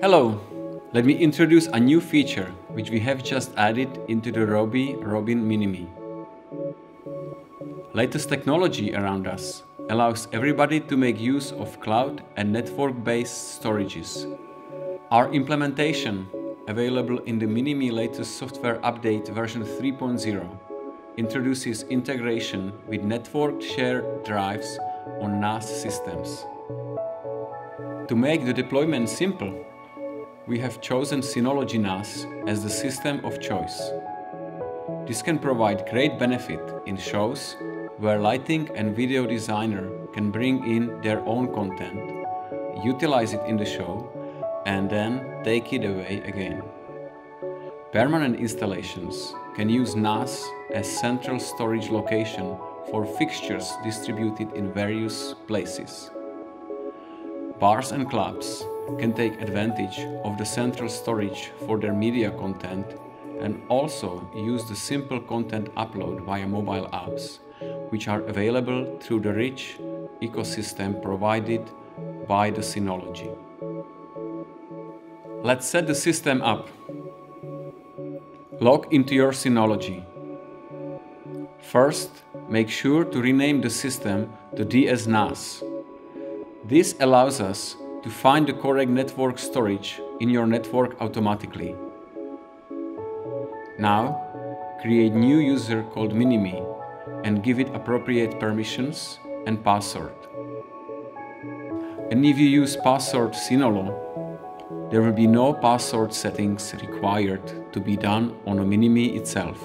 Hello, let me introduce a new feature which we have just added into the Robe Robin MiniMe. Latest technology around us allows everybody to make use of cloud and network-based storages. Our implementation, available in the MiniMe latest software update version 3.0, introduces integration with network shared drives on NAS systems. To make the deployment simple, we have chosen Synology NAS as the system of choice. This can provide great benefit in shows where lighting and video designer can bring in their own content, utilize it in the show, and then take it away again. Permanent installations can use NAS as central storage location for fixtures distributed in various places. Bars and clubs can take advantage of the central storage for their media content and also use the simple content upload via mobile apps, which are available through the rich ecosystem provided by the Synology. Let's set the system up. Log into your Synology. First, make sure to rename the system to DSNAS. This allows us to find the correct network storage in your network automatically. Now, create new user called MiniMe and give it appropriate permissions and password. And if you use password Synology, there will be no password settings required to be done on a MiniMe itself.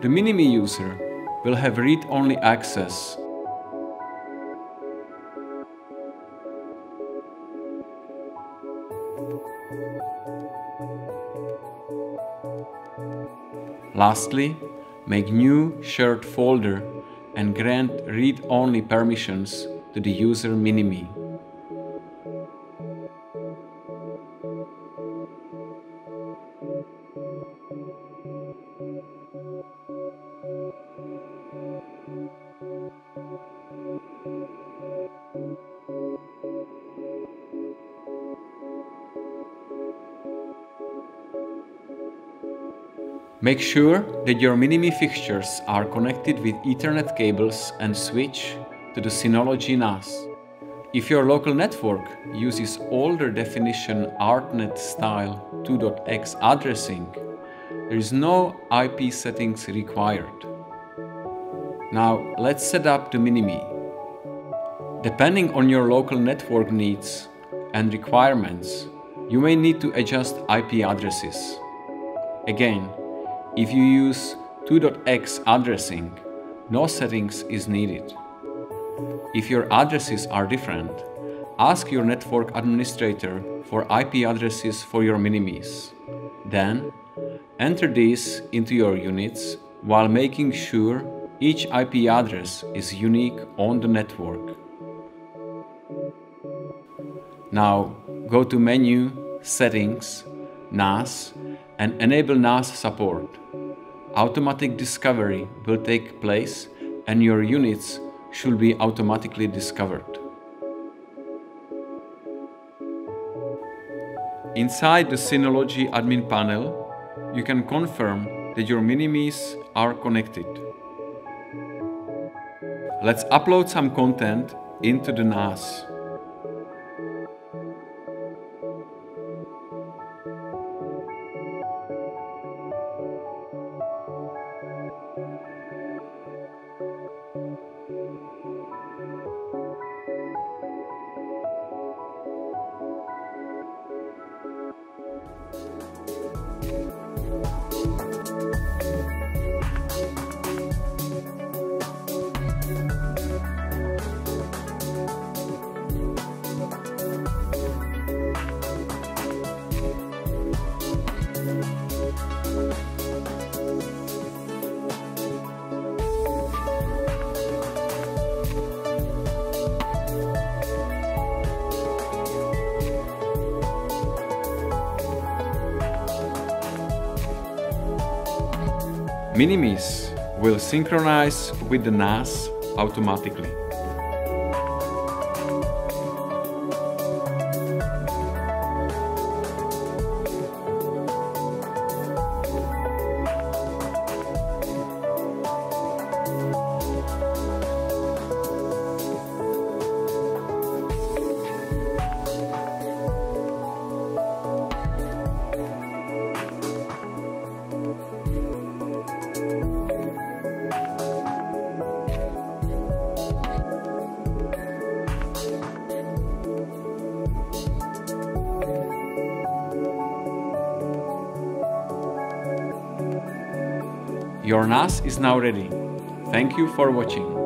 The MiniMe user will have read-only access Lastly, make new shared folder and grant read-only permissions to the user MiniMe. Make sure that your MiniMe fixtures are connected with Ethernet cables and switch to the Synology NAS. If your local network uses older definition Art-Net style 2.x addressing, there is no IP settings required. Now let's set up the MiniMe. Depending on your local network needs and requirements, you may need to adjust IP addresses. Again, if you use 2.x addressing, no settings is needed. If your addresses are different, ask your network administrator for IP addresses for your MiniMes. Then, enter these into your units while making sure each IP address is unique on the network. Now, go to Menu, Settings, NAS, and enable NAS support automatic discovery will take place and your units should be automatically discovered. Inside the Synology admin panel, you can confirm that your MiniMes are connected. Let's upload some content into the NAS. MiniMes will synchronize with the NAS automatically. Your NAS is now ready. Thank you for watching.